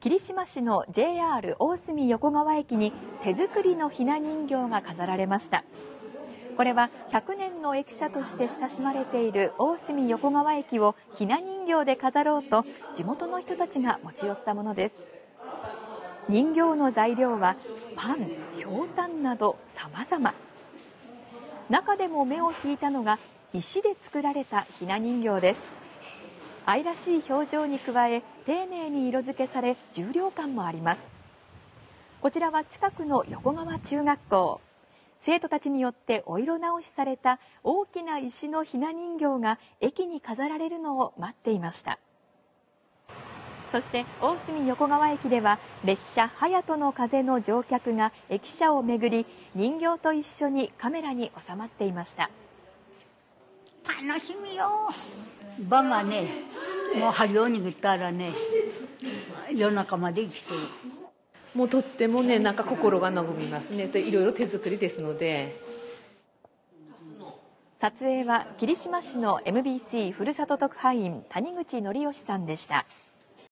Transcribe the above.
霧島市の JR 大隅横川駅に手作りのひな人形が飾られました。これは100年の駅舎として親しまれている大隅横川駅をひな人形で飾ろうと地元の人たちが持ち寄ったものです。人形の材料はパン、ひょうたんなど様々。中でも目を引いたのが石で作られたひな人形です。愛らしい表情に加え丁寧に色付けされ重量感もあります。こちらは近くの横川中学校。生徒たちによってお色直しされた大きな石のひな人形が駅に飾られるのを待っていました。そして大隅横川駅では列車隼人の風の乗客が駅舎をめぐり人形と一緒にカメラに収まっていました。楽しみよ。晩はねもう春を握ったらね夜中まで生きてる。もうとってもねなんか心が和みますね。いろいろ手作りですので。撮影は霧島市の MBC ふるさと特派員谷口則義さんでした。